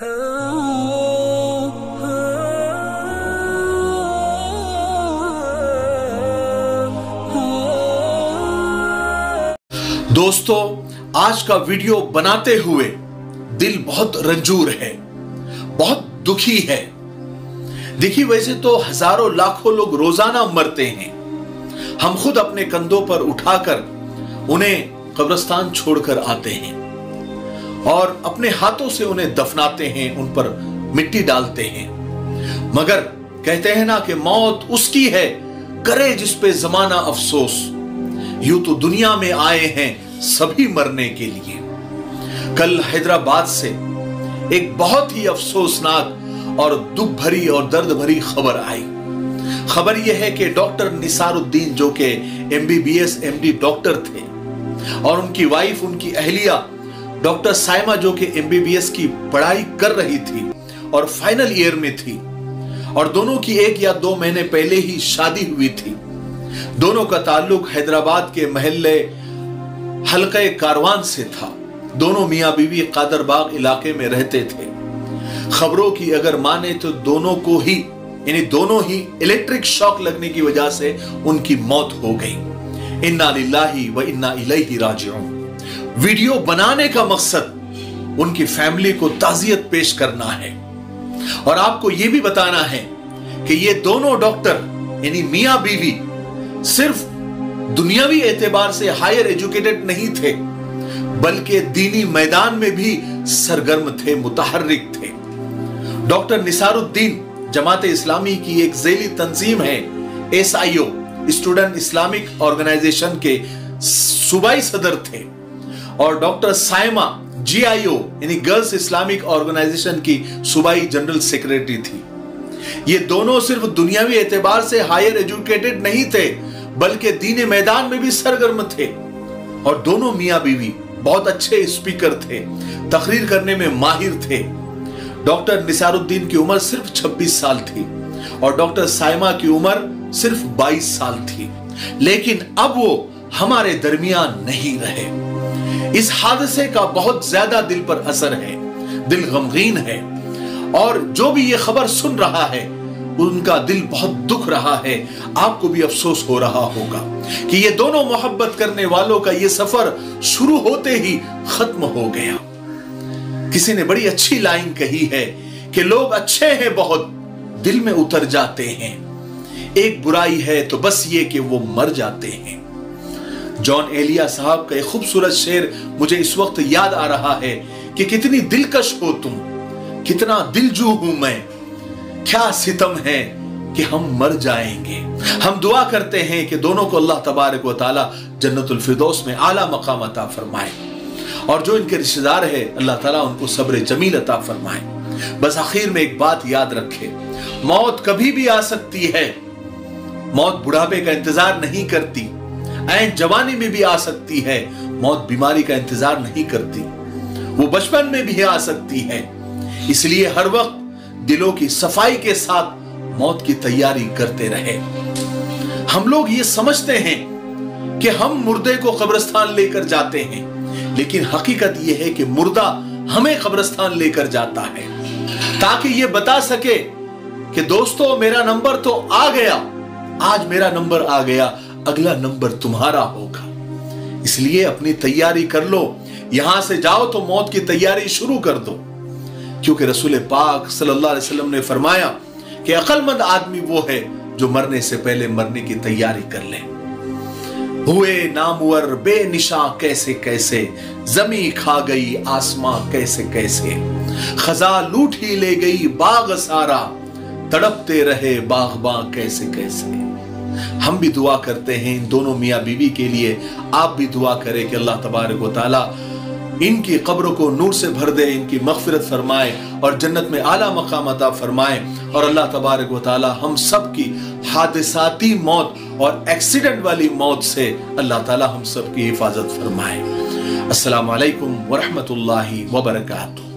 دوستو، آج کا ویڈیو بناتے ہوئے دل بہت رنجور ہے، بہت دکھی ہے۔ دیکھیے ویسے تو ہزاروں لاکھوں لوگ روزانہ مرتے ہیں۔ ہم خود اپنے کندھوں پر اٹھا کر انہیں قبرستان چھوڑ کر آتے ہیں۔ اور اپنے ہاتھوں سے انہیں دفناتے ہیں، ان پر مٹی ڈالتے ہیں۔ مگر کہتے ہیں نا کہ موت اس کی ہے، کرے جس پہ زمانہ افسوس۔ یوں تو دنیا میں آئے ہیں سبھی مرنے کے لیے۔ کل حیدرآباد سے ایک بہت ہی افسوسناک اور دکھ بھری اور درد بھری خبر آئی۔ خبر یہ ہے کہ ڈاکٹر نثار الدین جو کہ M B B S, M D doctor تھے اور ان کی وائف، ان کی اہلیہ ڈاکٹر سائمہ جو کہ ایم بی بی ایس کی پڑھائی کر رہی تھی اور فائنل ایئر میں تھی اور دونوں کی ایک یا دو مہینے پہلے ہی شادی ہوئی تھی۔ دونوں کا تعلق حیدرآباد کے محلے حلقہ کاروان سے تھا۔ دونوں میاں بیوی قادر باغ علاقے میں رہتے تھے۔ خبروں کی اگر مانے تو دونوں کو ہی یعنی دونوں ہی الیکٹرک شاک لگنے کی وجہ سے ان کی موت ہو گئی۔ انا للہ و انا الیہ راجعون۔ ویڈیو بنانے کا مقصد ان کی فیملی کو تعزیت پیش کرنا ہے۔ اور آپ کو یہ بھی بتانا ہے کہ یہ دونوں ڈاکٹر یعنی میاں بیوی، صرف دنیاوی اعتبار سے ہائر ایجوکیٹڈ نہیں تھے، بلکہ دینی میدان میں بھی سرگرم تھے، متحرک تھے۔ ڈاکٹر نثار الدین جماعت اسلامی کی ایک ذیلی تنظیم ہے۔ S I O, student Islamic organisation کے صوبائی صدر تھے۔ اور ڈاکٹر سائمہ جی آئی او یعنی گرلز اسلامک آرگنائزیشن کی صوبائی جنرل سیکریٹری تھی۔ یہ دونوں صرف دنیاوی اعتبار سے ہائر ایجوکیٹڈ نہیں تھے، بلکہ دین میدان میں بھی سرگرم تھے۔ اور دونوں میاں بیوی بہت اچھے اسپیکر تھے، تقریر کرنے میں ماہر تھے۔ ڈاکٹر نثار الدین کی عمر صرف چھبیس سال تھی اور ڈاکٹر سائمہ کی عمر صرف بائیس سال تھی۔ لیکن اب وہ ہمارے درمیان نہیں رہے۔ اس حادثے کا بہت زیادہ دل پر اثر ہے، دل غمغین ہے، اور جو بھی یہ خبر سن رہا ہے، ان کا دل بہت دکھ رہا ہے۔ آپ کو بھی افسوس ہو رہا ہوگا کہ یہ دونوں محبت کرنے والوں کا یہ سفر شروع ہوتے ہی ختم ہو گیا۔ کسی نے بڑی اچھی لائن کہی ہے کہ لوگ اچھے ہیں بہت، دل میں اتر جاتے ہیں۔ ایک برائی ہے تو بس یہ کہ وہ مر جاتے ہیں۔ جان ایلیا صاحب کا ایک خوبصورت شعر مجھے اس وقت یاد آ رہا ہے کہ کتنی دلکش ہو تم، کتنا دلجو ہوں میں۔ کیا ستم ہے کہ ہم مر جائیں گے۔ ہم دعا کرتے ہیں کہ دونوں کو اللہ تبارک و تعالی جنت الفردوس میں اعلیٰ مقام عطا فرمائے۔ اور جو ان کے رشتہ دار ہے اللہ تعالیٰ ان کو صبر جمیل عطا فرمائے۔ بس آخر میں ایک بات یاد رکھے، موت کبھی بھی آ سکتی ہے۔ موت بڑھاپے کا انتظار نہیں کرتی۔ این جوانی میں بھی آ سکتی ہے موت بیماری کا انتظار نہیں کرتی۔ وہ بچپن میں بھی آ سکتی ہے اس لیے ہر وقت دلوں کی صفائی کے ساتھ موت کی تیاری کرتے رہے۔ ہم لوگ یہ سمجھتے ہیں کہ ہم مردے کو قبرستان لے کر جاتے ہیں، لیکن حقیقت یہ ہے کہ مردہ ہمیں قبرستان لے کر جاتا ہے۔ تاکہ یہ بتا سکے کہ دوستو، میرا نمبر تو آ گیا۔ آج میرا نمبر آ گیا۔ اگلا نمبر تمہارا ہوگا۔ اس لیے اپنی تیاری کر لو، یہاں سے جاؤ تو موت کی تیاری شروع کر دو۔ کیونکہ رسول پاک صلی اللہ علیہ وسلم نے فرمایا کہ عقل مند آدمی وہ ہے جو مرنے سے پہلے مرنے کی تیاری کر لے۔ ہوئے نامور بے نشاں کیسے کیسے زمین کھا گئی آسماں کیسے کیسے۔ خزا لوٹ ہی لے گئی باغ سارا، تڑپتے رہے باغباں کیسے کیسے۔ ہم بھی دعا کرتے ہیں ان دونوں میاں بیوی کے لیے۔ آپ بھی دعا کریں کہ اللہ تبارک و تعالی ان کی قبروں کو نور سے بھر دے، ان کی مغفرت فرمائے اور جنت میں اعلیٰ مقام عطا فرمائے۔ اور اللہ تبارک و تعالی ہم سب کی حادثاتی موت اور ایکسیڈنٹ والی موت سے اللہ تعالی ہم سب کی حفاظت فرمائے۔ السلام علیکم ورحمت اللہ وبرکاتہ۔